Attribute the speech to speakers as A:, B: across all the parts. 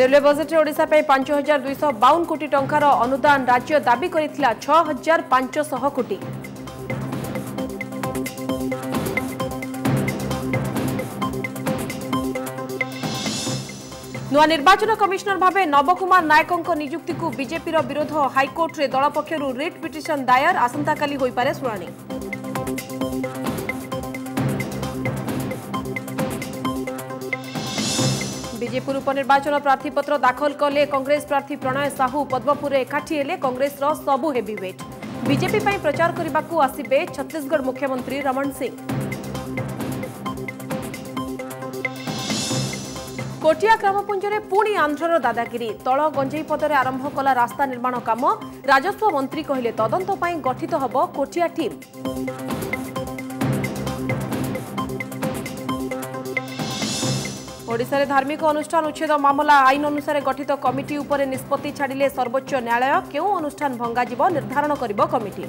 A: railway বজেটে Odisha পাই পাঁচ হাজার দুইশ বাউন কোটি টঙ্কার অনুদান রাজ্য দাবি করে ছ হাজার পাঁচশহ কোটি ନୂଆ ନିର୍ବାଚନ କମିଶନର ଭାବେ ନବକୁମାର ନାୟକଙ୍କ ନିଯୁକ୍ତିକୁ ବିଜେପିର ବିରୋଧ ହାଇକୋର୍ଟରେ ଦଳ ପକ୍ଷରୁ ରିଟ୍ ପିଟିସନ୍ ଦାୟର ଆସନ୍ତାକାଲି ହୋଇପାରେ ଶୁଣାଣି বিজেপুর উপনির্বাচন প্রার্থীপত্র দাখল কলে কংগ্রেস প্রার্থী প্রণয় সাহু পদ্মপুরে একাঠি হলে কংগ্রেসর সবু হেভিওয়েট বিজেপি পাই প্রচার করা আসবে ছত্তিশগড় মুখ্যমন্ত্রী রমণ সিং কোটিয়া গ্রামপুঞ্জে পুঁ আন্ধ্রর দাদাগিরি তল গঞ্জেইপদে আরম্ভ কলা রাস্তা নির্মাণ কাম রাজস্ব মন্ত্রী কহিলে তদন্ত গঠিত হব কোটিয়া টিম ওড়িশার ধার্মিক অনুষ্ঠান উচ্ছেদ মামলা আইন অনুসারে গঠিত কমিটি উপরে নিষ্পতি ছাড়লে সর্বোচ্চ ন্যায়ালয় কেউ অনুষ্ঠান ভঙ্গাযিব নির্ধারণ করিব কমিটি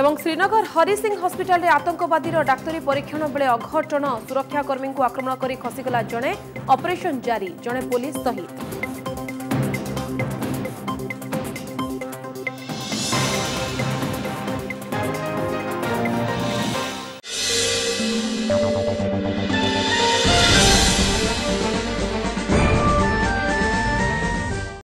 A: এবং শ্রীনগর হরি সিং হসপিটালে আতঙ্কবাদীর ডাক্তারী পরীক্ষণ বেড়ে অঘটন সুরক্ষাকর্মী আক্রমণ করে খসিগলা জনে অপরেশন জারি জনে পুলিশ শহীদ